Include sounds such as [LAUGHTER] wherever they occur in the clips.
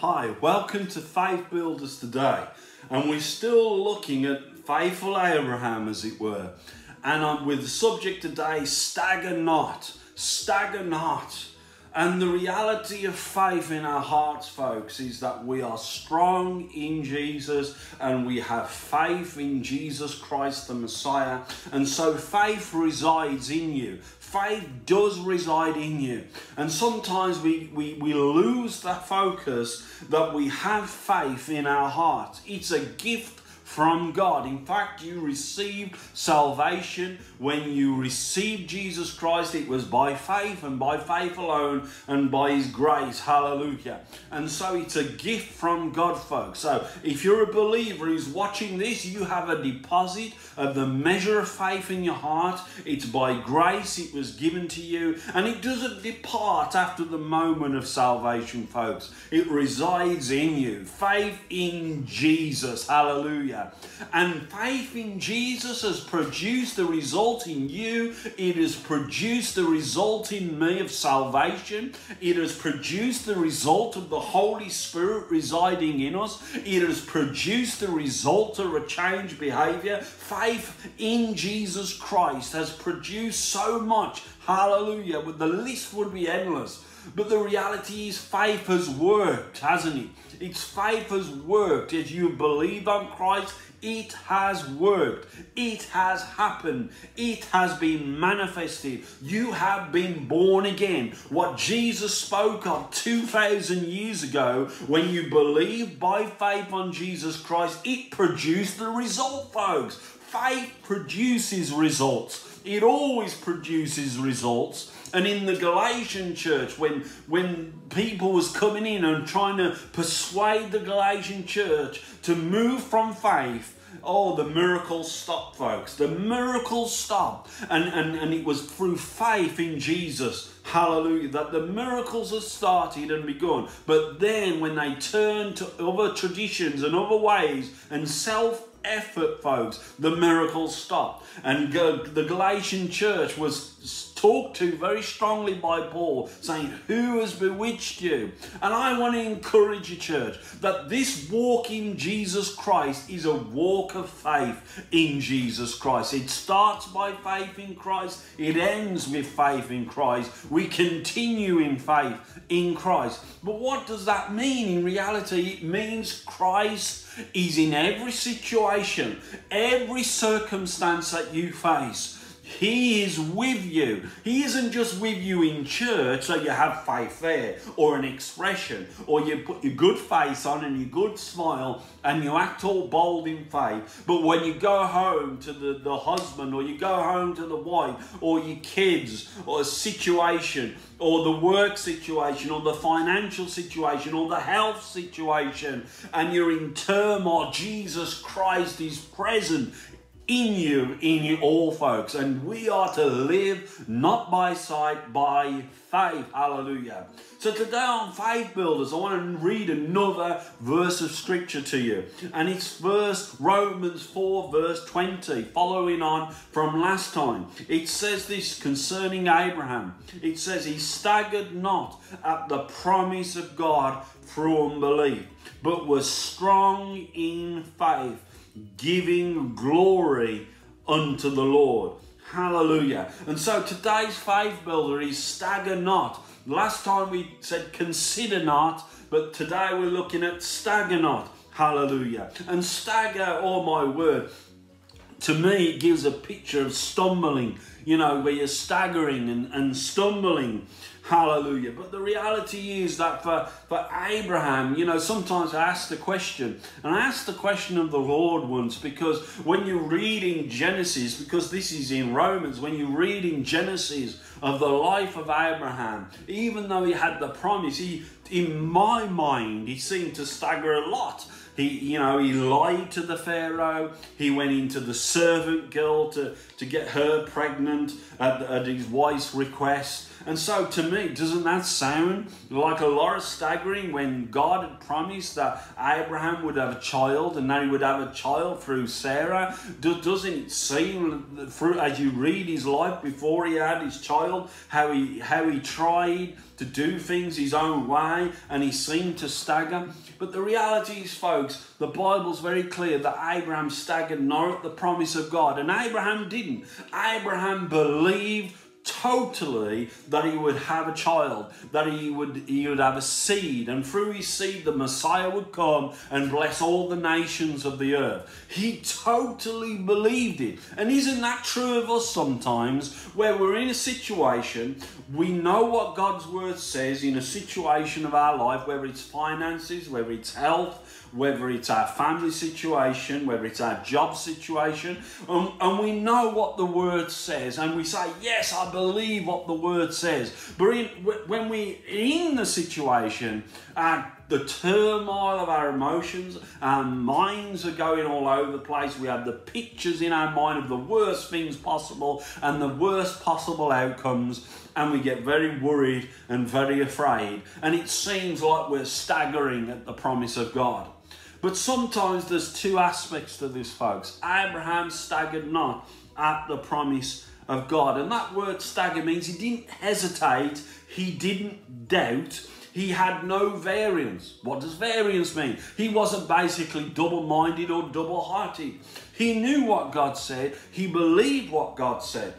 Hi, welcome to Faith Builders today. And we're still looking at faithful Abraham, as it were. And I'm with the subject today, stagger not, stagger not. And the reality of faith in our hearts, folks, is that we are strong in Jesus and we have faith in Jesus Christ the Messiah. And so faith resides in you. Faith does reside in you. And sometimes we, we, we lose the focus that we have faith in our hearts. It's a gift from God. In fact, you received salvation when you received Jesus Christ. It was by faith and by faith alone and by His grace. Hallelujah. And so it's a gift from God, folks. So if you're a believer who's watching this, you have a deposit of the measure of faith in your heart. It's by grace, it was given to you, and it doesn't depart after the moment of salvation, folks. It resides in you. Faith in Jesus. Hallelujah. And faith in Jesus has produced the result in you. It has produced the result in me of salvation. It has produced the result of the Holy Spirit residing in us. It has produced the result of a changed behavior. Faith in Jesus Christ has produced so much. Hallelujah. The list would be endless. But the reality is, faith has worked, hasn't it? Its faith has worked. As you believe on Christ, it has worked. It has happened. It has been manifested. You have been born again. What Jesus spoke of 2,000 years ago, when you believe by faith on Jesus Christ, it produced the result, folks. Faith produces results. It always produces results. And in the Galatian church, when, when people was coming in and trying to persuade the Galatian church to move from faith, oh, the miracles stopped, folks. The miracles stopped. And, and, and it was through faith in Jesus, hallelujah, that the miracles have started and begun. But then when they turned to other traditions and other ways and self effort, folks, the miracles stopped. And the Galatian church was talked to very strongly by Paul, saying, Who has bewitched you? And I want to encourage you, church, that this walk in Jesus Christ is a walk of faith in Jesus Christ. It starts by faith in Christ, it ends with faith in Christ. We continue in faith in Christ. But what does that mean in reality? It means Christ is in every situation, every circumstance that you face. He is with you. He isn't just with you in church so you have faith there or an expression or you put your good face on and your good smile and you act all bold in faith. But when you go home to the, the husband or you go home to the wife or your kids or a situation or the work situation or the financial situation or the health situation and you're in turmoil, Jesus Christ is present in you, in you all folks. And we are to live not by sight, by faith. Hallelujah. So today on Faith Builders, I want to read another verse of scripture to you. And it's verse Romans 4, verse 20, following on from last time. It says this concerning Abraham. It says, He staggered not at the promise of God through unbelief, but was strong in faith giving glory unto the Lord. Hallelujah. And so today's faith builder is stagger not. Last time we said consider not, but today we're looking at stagger not. Hallelujah. And stagger, oh my word, to me it gives a picture of stumbling, you know, where you're staggering and, and stumbling. Hallelujah. But the reality is that for, for Abraham, you know, sometimes I ask the question, and I asked the question of the Lord once because when you read in Genesis, because this is in Romans, when you read in Genesis of the life of Abraham, even though he had the promise, he in my mind, he seemed to stagger a lot He, you know, he lied to the Pharaoh. He went into the servant girl to, to get her pregnant at, at his wife's request. And so, to me, doesn't that sound like a lot of staggering when God had promised that Abraham would have a child and that he would have a child through Sarah? doesn't it seem, through, as you read his life before he had his child, how he, how he tried to do things his own way and he seemed to stagger? But the reality is, folks, the Bible's very clear that Abraham staggered not at the promise of God, and Abraham didn't. Abraham believed totally that he would have a child, that he would he would have a seed, and through his seed the Messiah would come and bless all the nations of the earth. He totally believed it. And isn't that true of us sometimes where we're in a situation, we know what God's word says in a situation of our life, whether it's finances, whether it's health, whether it's our family situation, whether it's our job situation, um, and we know what the word says, and we say, Yes, I believe what the word says. But in, when we're in the situation, our the turmoil of our emotions, our minds are going all over the place. We have the pictures in our mind of the worst things possible and the worst possible outcomes, and we get very worried and very afraid. And it seems like we're staggering at the promise of God. But sometimes there's two aspects to this, folks. Abraham staggered not at the promise of God. And that word stagger means he didn't hesitate, he didn't doubt, he had no variance. What does variance mean? He wasn't basically double minded or double hearted. He knew what God said, he believed what God said.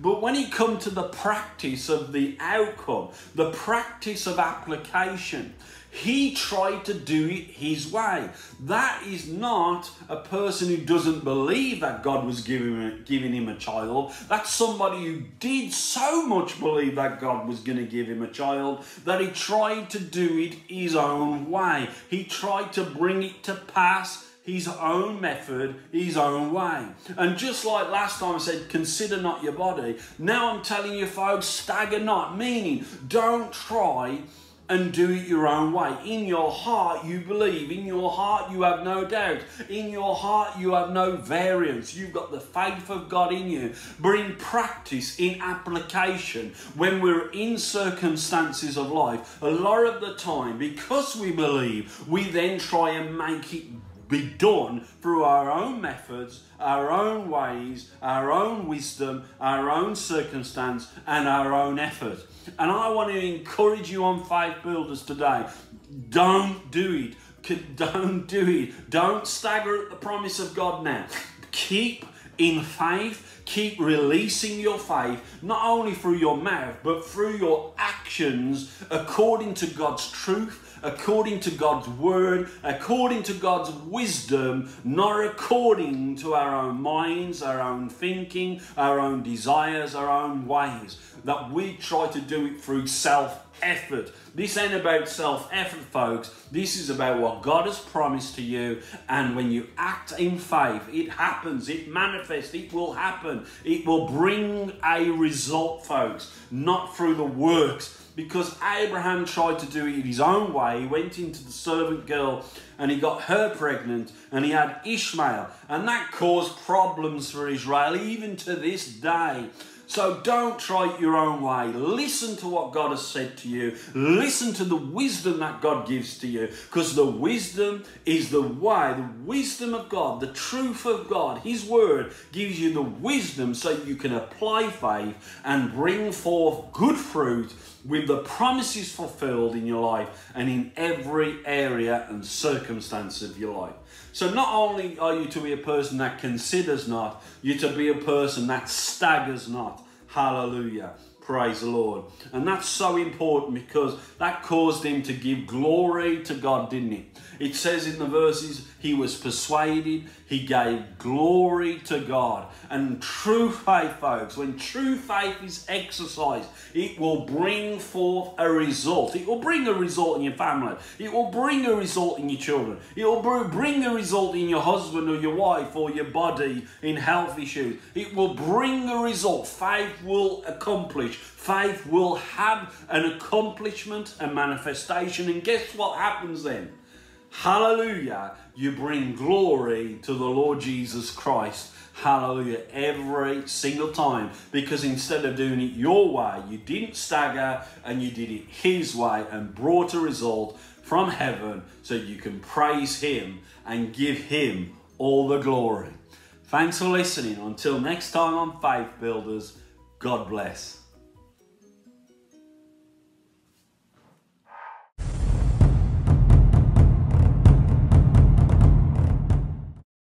But when he come to the practice of the outcome, the practice of application, he tried to do it his way. That is not a person who doesn't believe that God was giving him, giving him a child. That's somebody who did so much believe that God was going to give him a child that he tried to do it his own way. He tried to bring it to pass his own method, his own way. And just like last time I said, consider not your body, now I'm telling you, folks, stagger not, meaning don't try and do it your own way. In your heart, you believe. In your heart, you have no doubt. In your heart, you have no variance. You've got the faith of God in you. But in practice, in application, when we're in circumstances of life, a lot of the time, because we believe, we then try and make it be done through our own methods, our own ways, our own wisdom, our own circumstance, and our own effort. And I want to encourage you on Faith Builders today. Don't do it. [LAUGHS] Don't do it. Don't stagger at the promise of God now. Keep in faith, keep releasing your faith, not only through your mouth, but through your actions according to God's truth according to God's word, according to God's wisdom, not according to our own minds, our own thinking, our own desires, our own ways. That we try to do it through self effort. This ain't about self effort, folks. This is about what God has promised to you. And when you act in faith, it happens, it manifests, it will happen. It will bring a result, folks, not through the works because Abraham tried to do it his own way. He went into the servant girl and he got her pregnant and he had Ishmael. And that caused problems for Israel even to this day. So don't try it your own way. Listen to what God has said to you. Listen to the wisdom that God gives to you. Because the wisdom is the way, the wisdom of God, the truth of God, His Word gives you the wisdom so you can apply faith and bring forth good fruit with the promises fulfilled in your life and in every area and circumstance of your life. So not only are you to be a person that considers not, you're to be a person that staggers not. Hallelujah. Praise the Lord. And that's so important because that caused him to give glory to God, didn't it? It says in the verses, he was persuaded, he gave glory to God. And true faith, folks, when true faith is exercised, it will bring forth a result. It will bring a result in your family. It will bring a result in your children. It will bring a result in your husband or your wife or your body in health issues. It will bring a result. Faith will accomplish. Faith will have an accomplishment, a manifestation. And guess what happens then? Hallelujah. you bring glory to the Lord Jesus Christ. Hallelujah. Every single time. Because instead of doing it your way, you didn't stagger and you did it His way and brought a result from heaven so you can praise Him and give Him all the glory. Thanks for listening. Until next time on Faith Builders, God bless.